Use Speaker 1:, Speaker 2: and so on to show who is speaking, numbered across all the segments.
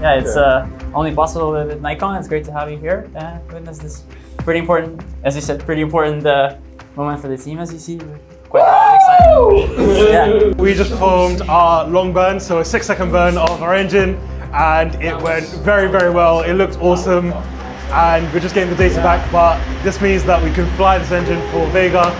Speaker 1: yeah, it's uh, only possible with Nikon. It's great to have you here and witness this pretty important, as you said, pretty important uh, moment for the team, as you see. Quite yeah.
Speaker 2: We just performed our long burn, so a six second burn of our engine, and it went very, very well. It looked awesome, and we're just getting the data back, but this means that we can fly this engine for Vega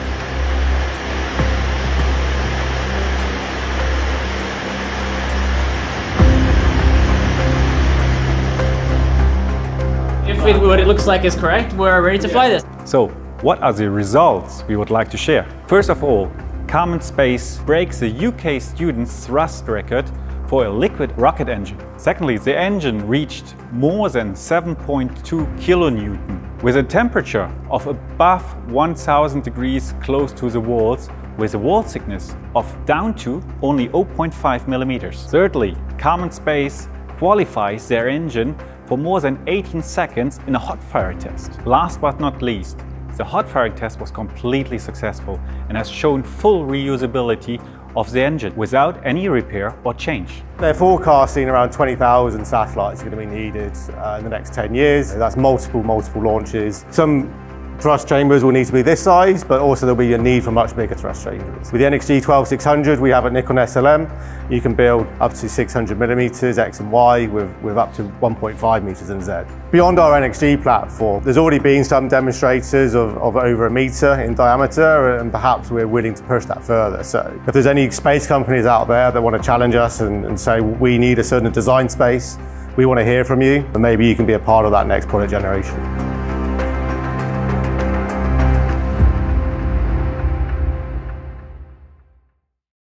Speaker 1: It, what it looks like is correct, we're ready to fly this.
Speaker 3: So, what are the results we would like to share? First of all, Karman Space breaks the UK students' thrust record for a liquid rocket engine. Secondly, the engine reached more than 7.2 kilonewton with a temperature of above 1000 degrees close to the walls with a wall thickness of down to only 0.5 millimeters. Thirdly, Karman Space qualifies their engine for more than 18 seconds in a hot fire test. Last but not least, the hot firing test was completely successful and has shown full reusability of the engine without any repair or change.
Speaker 4: They're forecasting around 20,000 satellites are going to be needed uh, in the next 10 years. That's multiple, multiple launches. Some Thrust chambers will need to be this size, but also there'll be a need for much bigger thrust chambers. With the NXG 12600, we have a Nikon SLM. You can build up to 600 millimeters X and Y with, with up to 1.5 meters in Z. Beyond our NXG platform, there's already been some demonstrators of, of over a meter in diameter, and perhaps we're willing to push that further. So if there's any space companies out there that want to challenge us and, and say we need a certain design space, we want to hear from you, and maybe you can be a part of that next product generation.